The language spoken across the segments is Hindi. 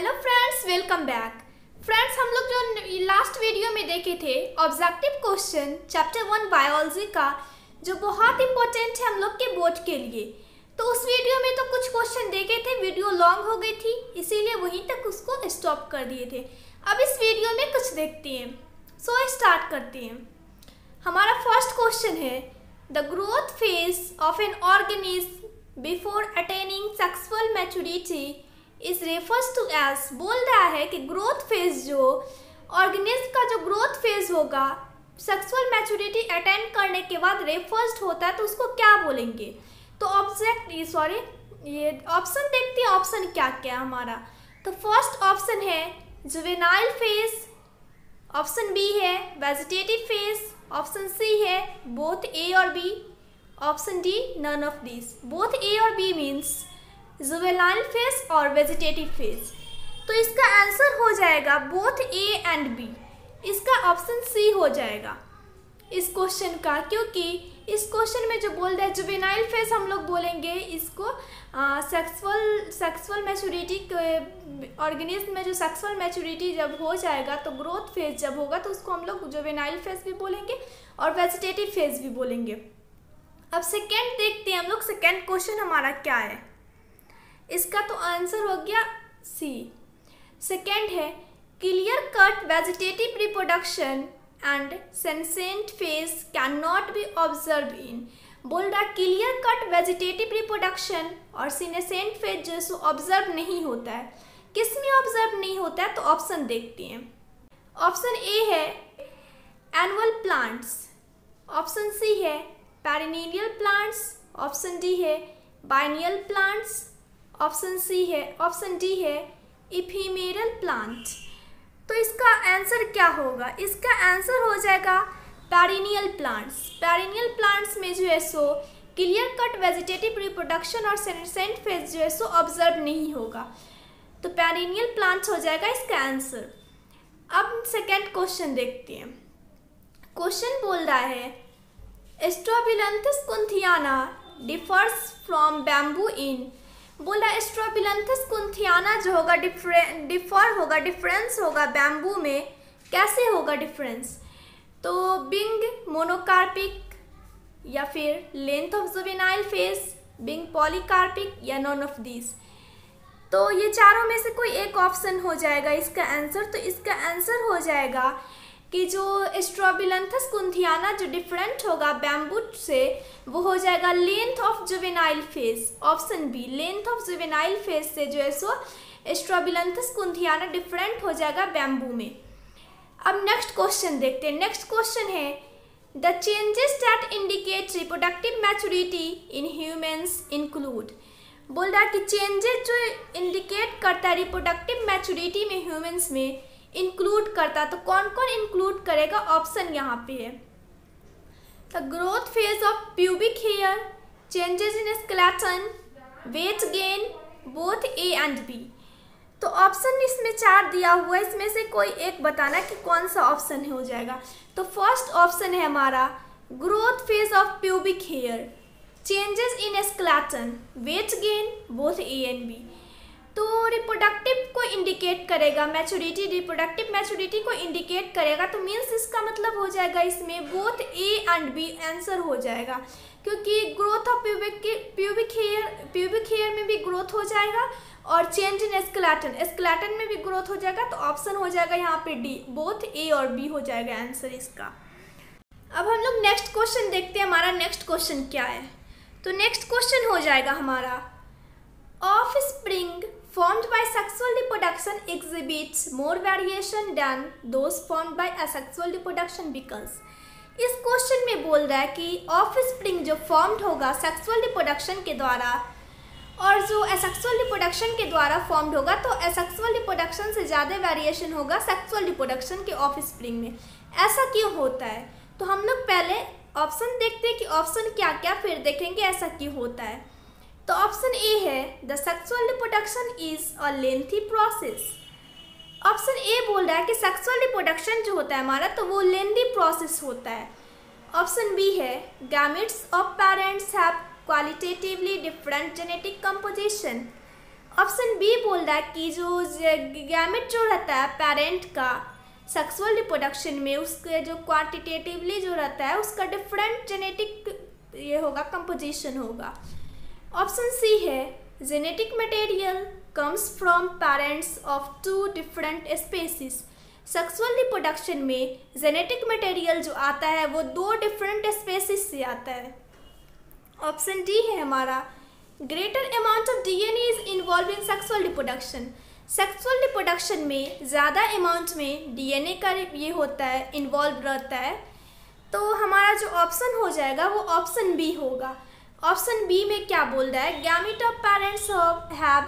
Hello friends welcome back friends हम लोग जो लास्ट वीडियो में देखे थे objective question chapter one biology का जो बहुत इंपॉर्टेंट है हम लोग के बोर्ड के लिए। तो उस वीडियो में तो कुछ क्वेश्चन देखे थे वीडियो लॉन्ग हो गई थी इसीलिए वहीं तक उसको स्टॉप कर दिए थे। अब इस वीडियो में कुछ देखते हैं। सो so, स्टार्ट करते हैं। हमारा फ़र्स्ट क्वेश्चन है the growth phase of an organism before attaining sexual maturity is refers to as बोल रहा है कि ग्रोथ फ़ेज़ जो ऑर्गेनिज्म का जो ग्रोथ फ़ेज़ होगा सेक्सुअल मैच्योरिटी अटेंड करने के बाद रेफर्स होता है तो उसको क्या बोलेंगे? तो ऑब्जेक्ट सॉरी ये ऑप्शन देखते हैं ऑप्शन क्या क्या है हमारा? तो फ़र्स्ट ऑप्शन है जुवेनाइल फ़ेज़ ऑप्शन बी है वेजिटेटिव फ़ेज़ ऑप्शन सी है बोथ ए और B option D none of this both A और बी मीन्स जुवेलाइल फेस और वेजिटेटिव फेस तो इसका आंसर हो जाएगा बोथ ए एंड बी इसका ऑप्शन सी हो जाएगा। इस क्वेश्चन का, क्योंकि इस क्वेश्चन में जो बोल रहे हैं जुवेनाइल फेस हम लोग बोलेंगे, इसको सेक्सुअल सेक्सुअल मैच्योरिटी ऑर्गेनिज्म में जो सेक्सुअल मैच्योरिटी जब हो जाएगा तो ग्रोथ फ़ेज़ जब होगा तो उसको हम लोग जुवेनाइल फेस भी बोलेंगे और वेजिटेटिव फ़ेज़ भी बोलेंगे। अब सेकेंड देखते हैं हम लोग सेकेंड क्वेश्चन हमारा क्या है? इसका तो आंसर हो गया सी सेकेंड है clear cut vegetative reproduction and senescent phase can not be observe in बोल रहा क्लियर कट वेजिटेटिव रिप्रोडक्शन और सीनेसेंट फ़ेज़ जो ऑब्ज़र्व नहीं होता है। किसमें ऑब्ज़र्व नहीं होता है तो ऑप्शन देखते हैं। ऑप्शन ए है एनुअल प्लांट्स ऑप्शन सी है पैरिनीलियल प्लांट्स ऑप्शन डी है बाइनियल प्लांट्स ऑप्शन सी है, ऑप्शन डी है इफीमेरल प्लांट तो इसका आंसर क्या होगा? इसका आंसर हो जाएगा पैरिनियल प्लांट्स पैरिनियल प्लांट्स में जो है सो क्लियर कट वेजिटेटिव रिप्रोडक्शन और सेंसेंट फ़ेज़ जो है सो ऑब्ज़र्व नहीं होगा. तो पैरिनियल प्लांट्स हो जाएगा इसका आंसर अब सेकेंड क्वेश्चन देखते हैं. क्वेश्चन बोल रहा है Strobilanthes kunthiana differs from bamboo in बोला स्ट्रोबिलंथस कुंथियाना जो होगा डिफर होगा डिफरेंस होगा बैम्बू में, कैसे होगा डिफरेंस तो बिंग मोनोकार्पिक या फिर length of juvenile phase being polycarpic या नॉन ऑफ़ दिस तो ये चारों में से कोई एक ऑप्शन हो जाएगा, इसका आंसर तो इसका आंसर हो जाएगा कि जो स्ट्रोबिलंथस कुंथियाना जो डिफरेंट होगा बैम्बू से, वो हो जाएगा length of juvenile phase option B length of juvenile phase से जो है सो, स्ट्रोबिलंथस कुंथियाना डिफरेंट हो जाएगा बैम्बू में। अब नेक्स्ट क्वेश्चन देखते हैं। नेक्स्ट क्वेश्चन है the changes that indicate reproductive maturity in humans include बोल रहा है कि चेंजेस जो इंडिकेट करता है रिप्रोडक्टिव मैच्योरिटी में ह्यूमंस में इंक्लूड करता तो कौन कौन इंक्लूड करेगा? ऑप्शन यहाँ पे है। The growth phase of pubic hair changes in skeleton weight gain both A and B तो ऑप्शन इसमें चार दिया हुआ है। इसमें से कोई एक बताना कि कौन सा ऑप्शन हो जाएगा। तो फ़र्स्ट ऑप्शन है हमारा growth phase of pubic hair changes in skeleton weight gain both A and B तो रिप्रोडक्टिव इंडिकेट करेगा मैच्योरिटी रिप्रोडक्टिव मैच्योरिटी को इंडिकेट करेगा तो मीन्स इसका मतलब हो जाएगा इसमें both A and B answer हो जाएगा। क्योंकि growth of pubic pubic hair pubic hair में भी ग्रोथ हो जाएगा और चेंज इन स्केलेटन स्केलेटन में भी ग्रोथ हो जाएगा तो ऑप्शन हो जाएगा यहाँ पे डी बोथ ए और बी हो जाएगा आंसर इसका। अब हम लोग नेक्स्ट क्वेश्चन देखते हैं, हमारा नेक्स्ट क्वेश्चन क्या है? तो नेक्स्ट क्वेश्चन हो जाएगा हमारा offspring formed by sexual reproduction exhibits more variation than those formed by asexual reproduction because. इस क्वेश्चन में बोल रहा है कि ऑफ़ स्प्रिंग जो फॉर्म्ड होगा सेक्सुअल रिप्रोडक्शन के द्वारा और जो एसेक्सुअल रिप्रोडक्शन के द्वारा फॉर्म्ड होगा तो एसेक्सुअल रिप्रोडक्शन से ज़्यादा वेरिएशन होगा सेक्सुअल रिप्रोडक्शन के ऑफ़ स्प्रिंग में। ऐसा क्यों होता है? तो हम लोग पहले ऑप्शन देखते हैं कि ऑप्शन क्या क्या फिर देखेंगे ऐसा क्यों होता है। तो ऑप्शन ए है the sexual reproduction is a lengthy process option A बोल रहा है कि सेक्सुअल रिप्रोडक्शन जो होता है हमारा तो वो लेंथी प्रोसेस होता है। ऑप्शन बी है gametes of parents have qualitatively different genetic composition option B बोल रहा है कि जो गैमेट जो रहता है पेरेंट का सेक्सुअल रिप्रोडक्शन में उसके जो क्वांटिटेटिवली जो रहता है, उसका डिफरेंट जेनेटिक ये होगा कंपोजिशन होगा। ऑप्शन सी है genetic material comes from parents of two different species sexual reproduction में जेनेटिक मटेरियल जो आता है, वो दो डिफरेंट स्पेसिस से आता है। ऑप्शन डी है हमारा greater amount of DNA is involve in sexual reproduction sexual reproduction में ज़्यादा अमाउंट में डीएनए का ये होता है इन्वॉल्व रहता है। तो हमारा जो ऑप्शन हो जाएगा, वो ऑप्शन बी होगा। ऑप्शन बी में क्या बोल रहा है? Gamete of parents have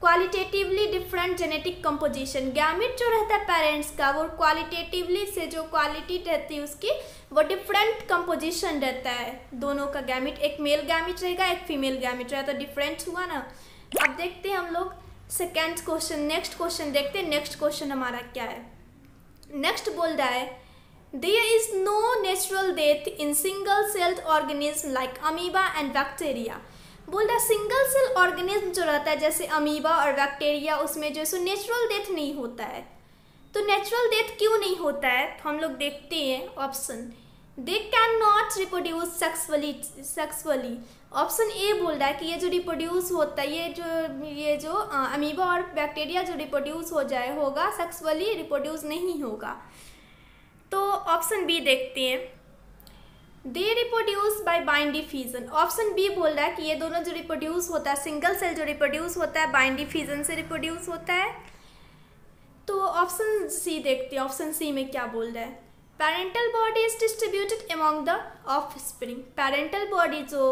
qualitatively different genetic composition gamete जो रहता है पेरेंट्स का, वो क्वालिटेटिवली से जो क्वालिटी रहती है उसकी, वो डिफरेंट कंपोजिशन रहता है। दोनों का गैमिट एक मेल गैमिट रहेगा, एक फीमेल गैमिट रहेगा। तो डिफरेंट हुआ ना? अब देखते हैं हम लोग सेकेंड क्वेश्चन नेक्स्ट क्वेश्चन देखते हैं। नेक्स्ट क्वेश्चन हमारा क्या है? नेक्स्ट बोल रहा है is no natural death in single celled organism like amoeba and bacteria बोल रहा सिंगल सेल ऑर्गेनिज्म जो रहता है, जैसे अमीबा और बैक्टीरिया उसमें जो है, सो नेचुरल डेथ नहीं होता है। तो नेचुरल डेथ क्यों नहीं होता है? तो हम लोग देखते हैं option they can not reproduce sexually sexually option A बोल रहा है कि ये जो रिप्रोड्यूस होता है, ये जो ये जो अमीबा और बैक्टीरिया जो रिप्रोड्यूस हो जाए, होगा सेक्सुअली रिप्रोड्यूस नहीं होगा। तो ऑप्शन बी देखते हैं। They reproduce by binary fission option B बोल रहा है कि ये दोनों जो रिप्रोड्यूस होता है सिंगल सेल जो रिप्रोड्यूस होता है बाइंड डिफीजन से रिप्रोड्यूस होता है। तो ऑप्शन सी देखते हैं, ऑप्शन सी में क्या बोल रहा है। Parental body is distributed among the offspring parental body जो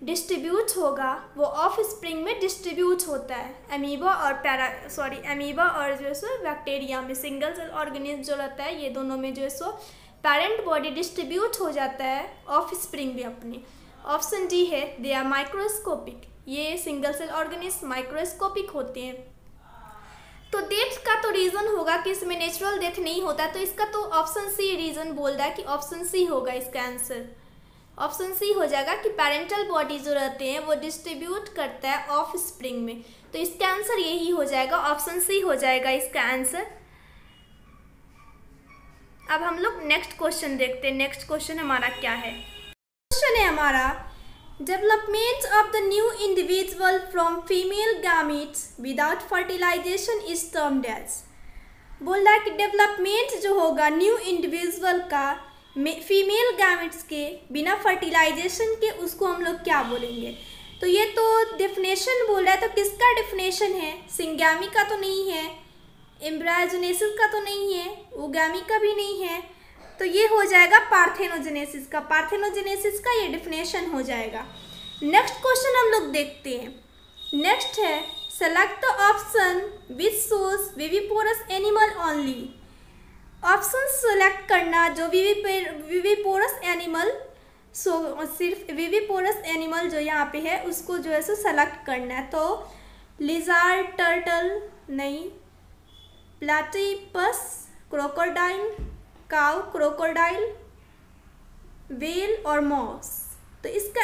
डिस्ट्रीब्यूट होगा, वो ऑफ़ स्प्रिंग में डिस्ट्रीब्यूट होता है। अमीबा और पैरा सॉरी अमीबा और जो है सो बैक्टीरिया में सिंगल सेल ऑर्गेनिज्म जो रहता है, ये दोनों में जो है सो पेरेंट बॉडी डिस्ट्रीब्यूट हो जाता है ऑफ़ स्प्रिंग भी अपने। ऑप्शन डी है दे आर माइक्रोस्कोपिक ये सिंगल सेल ऑर्गेनिज्म माइक्रोस्कोपिक होते हैं। तो डेथ का तो रीज़न होगा कि इसमें नेचुरल डेथ नहीं होता तो इसका तो ऑप्शन सी रीज़न बोल रहा है कि ऑप्शन सी होगा इसका आंसर ऑप्शन सी हो जाएगा कि पेरेंटल बॉडी जो रहते हैं, वो डिस्ट्रीब्यूट करता है ऑफ़ स्प्रिंग में। तो इसका आंसर यही हो जाएगा ऑप्शन सी हो जाएगा इसका आंसर अब हम लोग नेक्स्ट क्वेश्चन देखते हैं। नेक्स्ट क्वेश्चन हमारा क्या है? क्वेश्चन है हमारा, Development of the new individual from female gametes without fertilization is termed as बोल रहा है कि डेवलपमेंट जो होगा न्यू इंडिविजुअल का फीमेल गैमेट्स के बिना फर्टिलाइजेशन के उसको हम लोग क्या बोलेंगे? तो ये तो डिफिनेशन बोल रहा है तो किसका डिफिनेशन है? सिंगामी का तो नहीं है एम्ब्रायोजेनेसिस का तो नहीं है ओगामी का भी नहीं है। तो ये हो जाएगा पार्थेनोजेनेसिस का। पार्थेनोजेनेसिस का ये डिफिनेशन हो जाएगा। नेक्स्ट क्वेश्चन हम लोग देखते हैं। नेक्स्ट है select the option which shows viviparous animal only option select करना जो विवीपोरस एनिमल, सो, सिर्फ़ विवीपोरस एनिमल जो यहाँ पे है, उसको जो है सो सेलेक्ट करना है। तो लिजार टर्टल, नहीं, platypus crocodile cow, crocodile, whale और माउस। तो इसका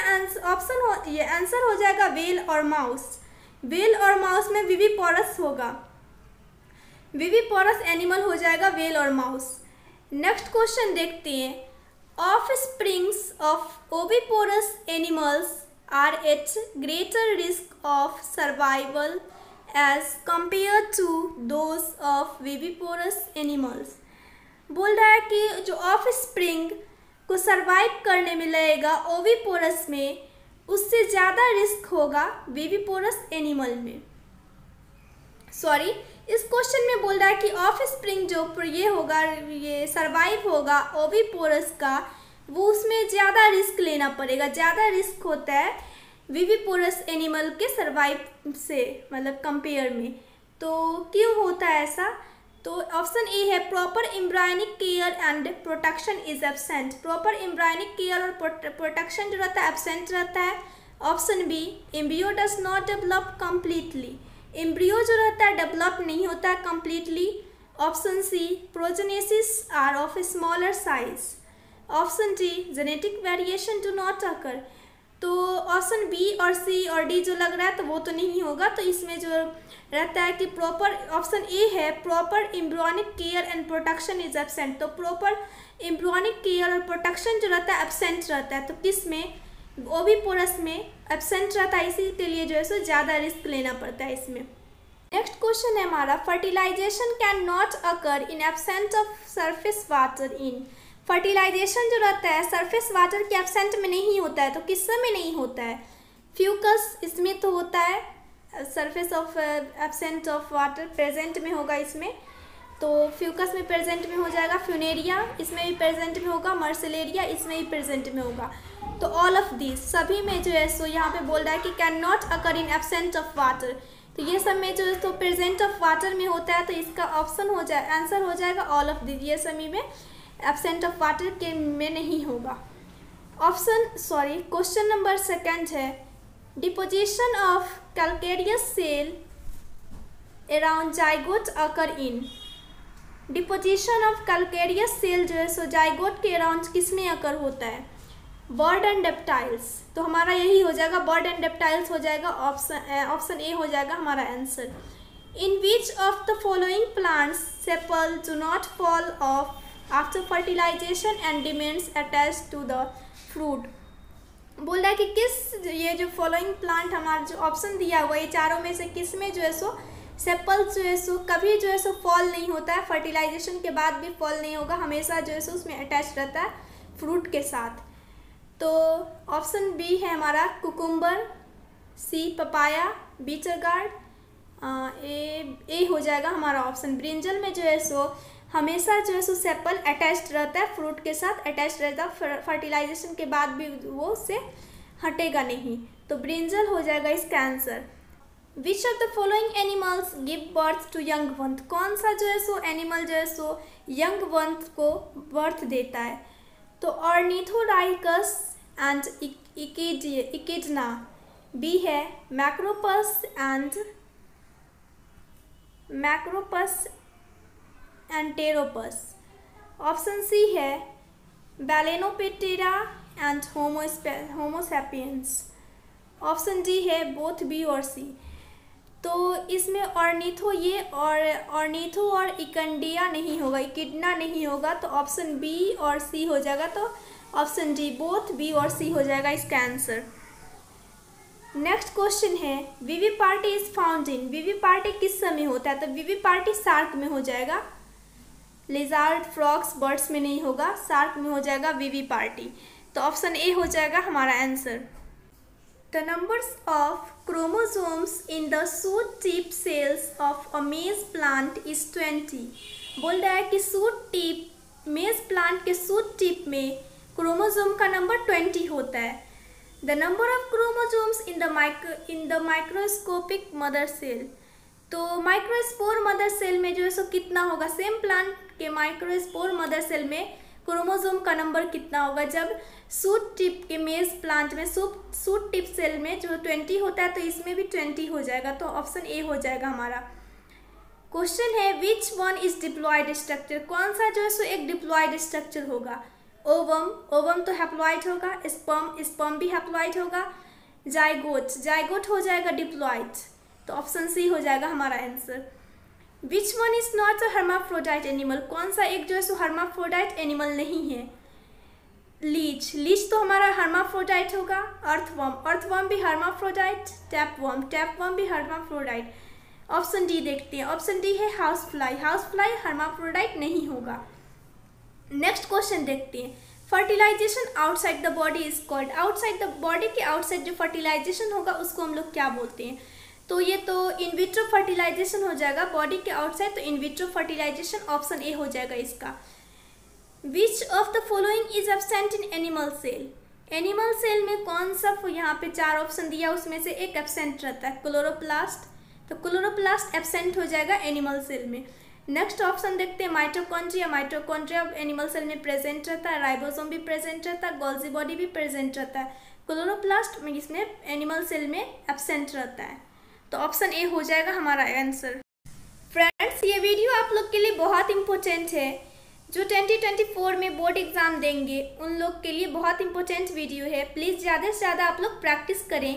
ऑप्शन हो ये आंसर हो जाएगा वेल और माउस। वेल और माउस में विवीपोरस होगा। विवीपोरस एनिमल हो जाएगा वेल और माउस। नेक्स्ट क्वेश्चन देखते हैं। Offsprings of oviparous animals are at greater risk of survival as compare to those of viviparous animals बोल रहा है कि जो ऑफ़ स्प्रिंग को सर्वाइव करने में लगेगा ओवीपोरस में, उससे ज़्यादा रिस्क होगा बेबीपोरस एनिमल में। सॉरी इस क्वेश्चन में बोल रहा है कि ऑफ़ स्प्रिंग जो ये होगा, ये सरवाइव होगा ओवीपोरस का, वो उसमें ज़्यादा रिस्क लेना पड़ेगा। ज़्यादा रिस्क होता है विवीपोरस एनिमल के सर्वाइव से मतलब कंपेयर में। तो क्यों होता है ऐसा? तो ऑप्शन ए है proper embryonic care and protection is absent proper embryonic care और प्रोटेक्शन जो रहता है एबसेंट रहता है। Option B embryo does not develop completely embryo जो रहता है डेवलप नहीं होता है completely option C progenies are of smaller size option D genetic variation do not occur तो ऑप्शन बी और सी और डी जो लग रहा है तो वो तो नहीं होगा तो इसमें जो रहता है कि प्रॉपर ऑप्शन ए है proper embryonic care and protection is absent तो प्रॉपर एम्ब्रॉनिक केयर और प्रोटेक्शन जो रहता है एबसेंट रहता है तो किसमें? ओबी पोरस में। एबसेंट रहता है, इसी के लिए जो है सो ज़्यादा रिस्क लेना पड़ता है इसमें। नेक्स्ट क्वेश्चन है हमारा fertilisation can not occur in absent of surface water in fertilisation जो रहता है सरफेस वाटर के एबसेंट में नहीं होता है तो किसमें नहीं होता है? फ्यूकस इसमें तो होता है surface of absent of water present में होगा इसमें। तो फ्यूकस में प्रेजेंट में हो जाएगा फ्यूनेरिया इसमें भी प्रेजेंट में होगा मर्सलेरिया इसमें भी प्रेजेंट में होगा। तो ऑल ऑफ़ दिस सभी में जो है सो यहाँ पे बोल रहा है कि can not occur in absent of water तो ये सब में जो है तो प्रेजेंट ऑफ़ वाटर में होता है तो इसका ऑप्शन हो जाए आंसर हो जाएगा ऑल ऑफ़ दिस ये सभी में एबसेंट ऑफ़ वाटर के में नहीं होगा. Option sorry question number second है. Deposition of calcareous shell around zygote occur in deposition of calcareous shell जो है सो जाइगोट के अराउंड किसमें अकर होता है? बर्ड एंड डेप्टाइल्स तो हमारा यही हो जाएगा बर्ड एंड डेप्टाइल्स हो जाएगा ऑप्शन ऑप्शन ए हो जाएगा हमारा answer in which of the following plants sepal do not fall off after fertilisation and remains attach to the fruit बोल रहा है कि किस, ये जो फॉलोइंग प्लांट हमारा जो ऑप्शन दिया हुआ ये चारों में से किसमें जो है सो सेपल जो है सो, कभी जो है सो फॉल नहीं होता है फर्टिलाइजेशन के बाद भी फॉल नहीं होगा, हमेशा जो है सो उसमें अटैच रहता है फ्रूट के साथ. तो ऑप्शन बी है हमारा cucumber, C papaya bitter gourd A A हो जाएगा हमारा ऑप्शन ब्रिंजल में जो है सो, हमेशा जो है सो सेपल अटैच्ड रहता है, फ्रूट के साथ अटैच रहता है फर्टिलाइजेशन के बाद भी वो उससे हटेगा नहीं। तो ब्रिंजल हो जाएगा इसका answer. Which of the following animals give birth to young ones कौन सा जो है सो एनिमल जो है सो यंग वंथ को बर्थ देता है? तो ऑर्निथोराइकस एंड इकिडना बी है Macropus and Macropus Pteropus. Option C है बैलेनोपेटेरा एंड होमोस्पे होमोसेपियंस ऑप्शन डी है बोथ बी और सी। तो इसमें ऑर्निथो ये और ऑर्निथो और इकंडिया नहीं होगा, इकिडना नहीं होगा तो ऑप्शन बी और सी हो जाएगा तो ऑप्शन डी बोथ, बी और सी हो जाएगा इसका आंसर। नेक्स्ट क्वेश्चन है vivipary is found in vivipary किस समय होता है? तो वीवी पार्टी सार्क में हो जाएगा, लिजार्ड फ्रॉक्स बर्ड्स में नहीं होगा, सार्क में हो जाएगा वीवी पार्टी तो ऑप्शन ए हो जाएगा हमारा answer. The numbers of chromosomes in the shoot tip cells of a maize plant is twenty बोल रहा है कि सूट टिप मेज प्लांट के सूट टिप में क्रोमोसोम का नंबर ट्वेंटी होता है। The number of chromosomes in the micro in the microscopic mother cell तो माइक्रोस्पोर मदर सेल में जो है सो कितना होगा? सेम प्लांट के माइक्रोस्पोर मदर सेल में क्रोमोसोम का नंबर कितना होगा? जब सूट टिप के मेज प्लांट में सूट सूट टिप सेल में जो ट्वेंटी होता है तो इसमें भी ट्वेंटी हो जाएगा। तो ऑप्शन ए हो जाएगा हमारा। क्वेश्चन है which one is diploid structure कौन सा जो है सो एक डिप्लॉयड स्ट्रक्चर होगा? ओवम ओवम तो हैप्लॉइड होगा स्पम स्पम भी हैप्लॉइड होगा जाइगोट जाइगोट हो जाएगा डिप्लॉयड तो ऑप्शन सी हो जाएगा हमारा answer. Which one is not a hermaphrodite animal कौन सा एक जो है सो हर्माफ्रोडाइट एनिमल नहीं है? लीच लीच तो हमारा हर्माफ्रोडाइट होगा। अर्थवॉम अर्थवॉम भी हर्माफ्रोडाइट टैपवॉम टैपवॉम भी हर्माफ्रोडाइट ऑप्शन डी देखते हैं। ऑप्शन डी है house fly house fly hermaphrodite नहीं होगा। नेक्स्ट क्वेश्चन देखते हैं। Fertilisation outside the body is called outside the body के आउटसाइड जो फर्टिलाइजेशन होगा, उसको हम लोग क्या बोलते हैं? तो ये तो इन विट्रो फर्टिलाइजेशन हो जाएगा बॉडी के आउटसाइड तो in vitro fertilisation option A हो जाएगा इसका। Which of the following is absent in animal cell animal cell में कौन सा यहाँ पे चार ऑप्शन दिया, उसमें से एक एबसेंट रहता है क्लोरोप्लास्ट तो क्लोरोप्लास्ट एबसेंट हो जाएगा एनिमल सेल में। नेक्स्ट ऑप्शन देखते हैं माइट्रोकॉन्ड्रिया माइट्रोकॉन्ड्रिया एनिमल सेल में प्रेजेंट रहता है राइबोसोम भी प्रेजेंट रहता है गोल्जी बॉडी भी प्रेजेंट रहता है। क्लोरोप्लास्ट इसमें एनिमल सेल में एबसेंट रहता है। तो ऑप्शन ए हो जाएगा हमारा आंसर फ्रेंड्स ये वीडियो आप लोग के लिए बहुत इम्पोर्टेंट है. जो 2024 में बोर्ड एग्ज़ाम देंगे, उन लोग के लिए बहुत इम्पोर्टेंट वीडियो है. प्लीज़ ज़्यादा से ज़्यादा आप लोग प्रैक्टिस करें.